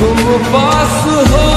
不怕死后。